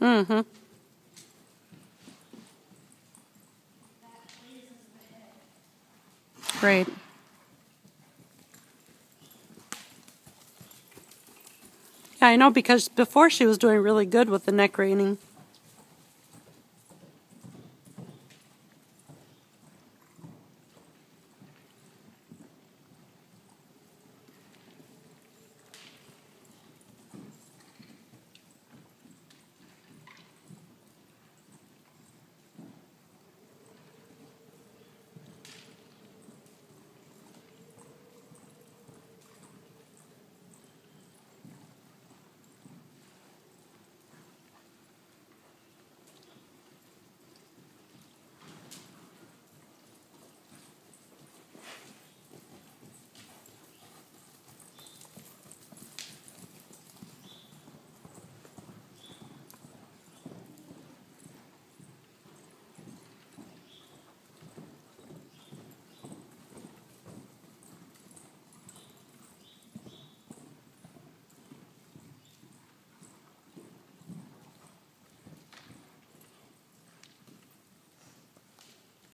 Mm-hmm. Great. Yeah, I know because before she was doing really good with the neck reining.